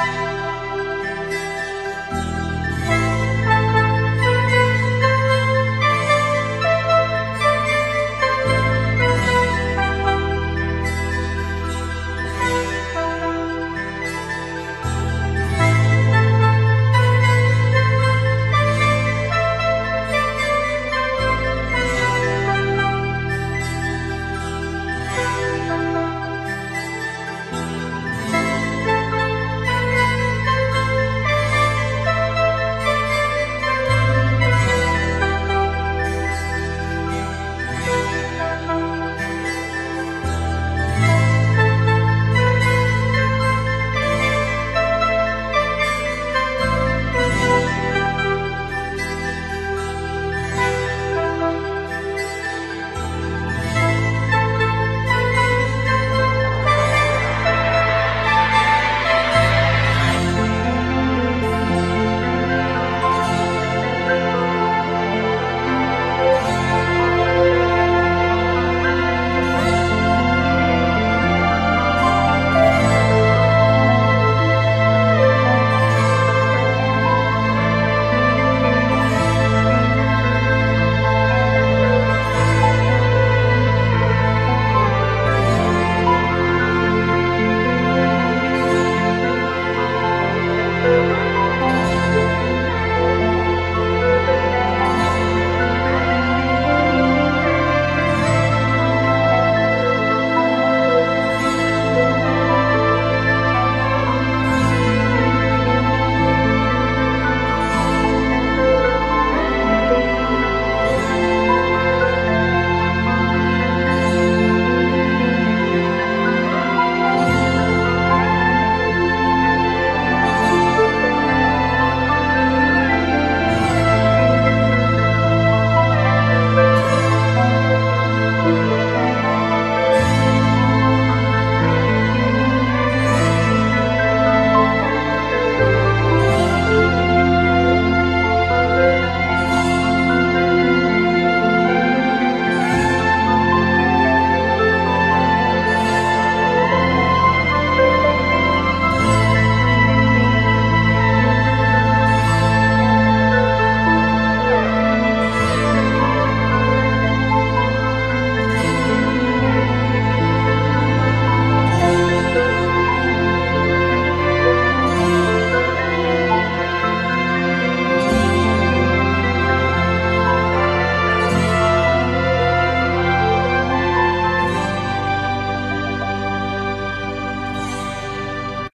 Bye.